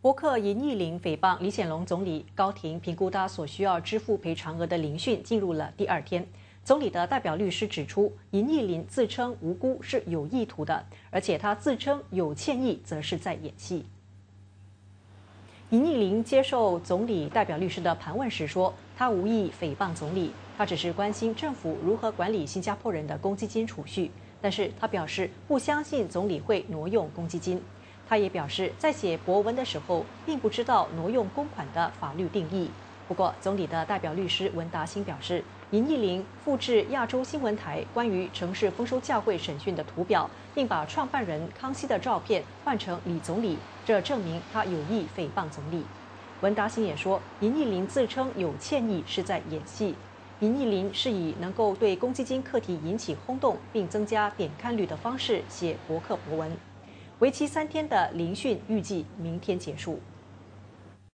博客尹义林诽谤李显龙总理，高庭评估他所需要支付赔偿额的聆讯进入了第二天。总理的代表律师指出，尹义林自称无辜是有意图的，而且他自称有歉意，则是在演戏。尹义林接受总理代表律师的盘问时说，他无意诽谤总理，他只是关心政府如何管理新加坡人的公积金储蓄，但是他表示不相信总理会挪用公积金。他也表示，在写博文的时候，并不知道挪用公款的法律定义。不过，总理的代表律师文达兴表示，尹义林复制亚洲新闻台关于城市丰收教会审讯的图表，并把创办人康熙的照片换成李总理，这证明他有意诽谤总理。文达兴也说，尹义林自称有歉意是在演戏。尹义林是以能够对公积金课题引起轰动，并增加点看率的方式写博客博文。为期三天的聆讯预计明天结束。